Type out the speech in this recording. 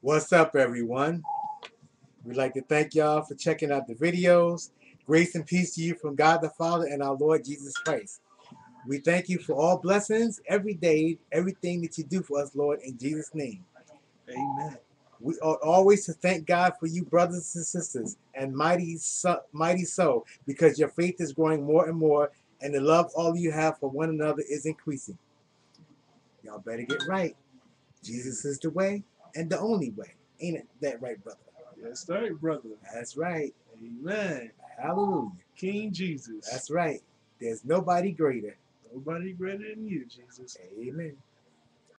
What's up, everyone? We'd like to thank y'all for checking out the videos. Grace and peace to you from God the Father and our Lord Jesus Christ. We thank you for all blessings every day, everything that you do for us, Lord, in Jesus' name. Amen. We ought always to thank God for you, brothers and sisters, and mighty so, mighty so, because your faith is growing more and more, and the love all you have for one another is increasing. Y'all better get right. Jesus is the way and the only way. Ain't it that right, brother? That's right, brother. That's right. Amen. Hallelujah. King Jesus. That's right. There's nobody greater. Nobody greater than you, Jesus. Amen.